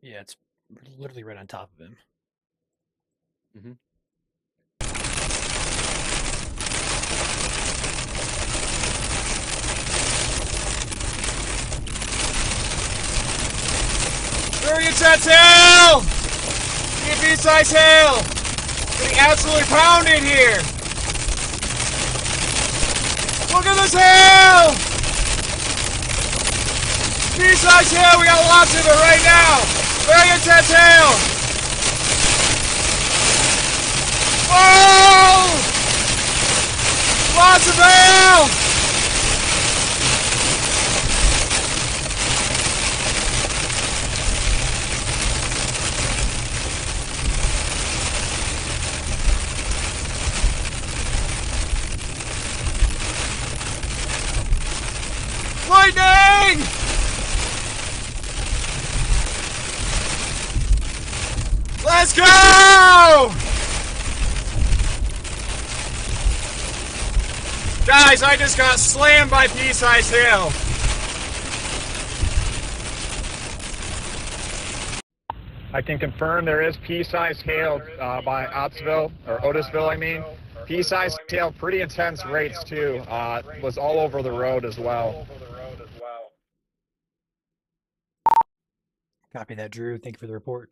Yeah, it's literally right on top of him. Mm-hmm. Brilliant at hill! Get size hill! Getting absolutely pounded here! Look at this hill! Pea-size hail, we got lots of it right now! Very intense hail! Oh! Lots of hail! Lightning! Let's go! Guys, I just got slammed by Pea-Size Hail. I can confirm there is pea-sized hail uh, by Ottsville, or Otisville, I mean. Pea-sized hail, pretty intense rates too. Uh, was all over the road as well. Copy that, Drew. Thank you for the report.